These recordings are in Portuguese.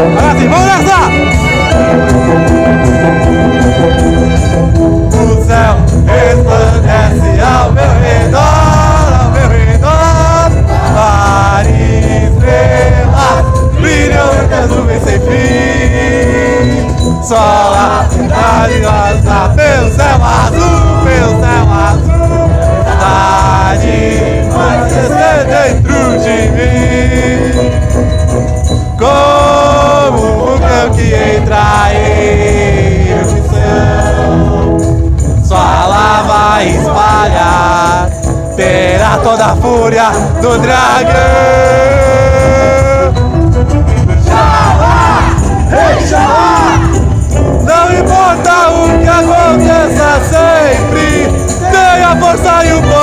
Agora sim, vamos nessa! O céu resplandece ao meu redor, ao meu redor. Várias estrelas brilham entre as nuvens sem fim. Sol a cidade que entra em missão. Sua ala vai espalhar, terá toda a fúria do dragão. Xalá! Ei, Xalá! Não importa o que aconteça sempre, tenha força e o poder.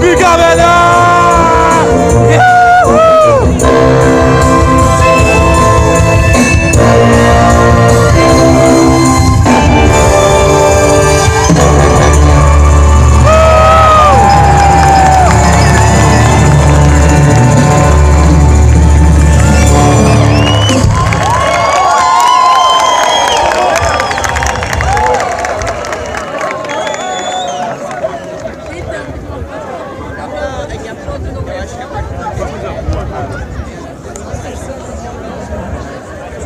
Fica melhor!